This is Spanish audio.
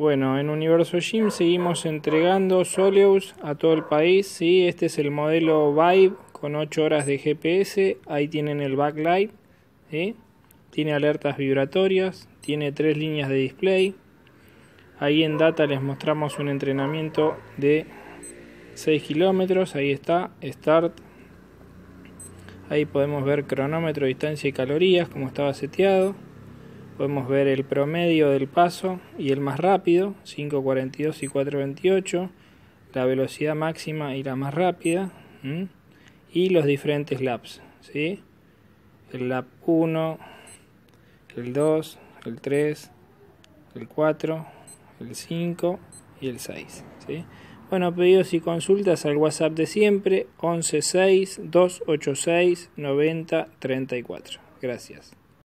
Bueno, en Universo Gym seguimos entregando Soleus a todo el país. ¿sí? Este es el modelo Vibe con 8 horas de GPS. Ahí tienen el backlight. Tiene alertas vibratorias. Tiene tres líneas de display. Ahí en data les mostramos un entrenamiento de 6 kilómetros. Ahí está, start. Ahí podemos ver cronómetro, distancia y calorías, como estaba seteado. Podemos ver el promedio del paso y el más rápido, 5.42 y 4.28. La velocidad máxima y la más rápida. Y los diferentes laps. ¿sí? El lap 1, el 2, el 3, el 4, el 5 y el 6. ¿sí? Bueno, pedidos y consultas al WhatsApp de siempre, 116 286 9034. Gracias.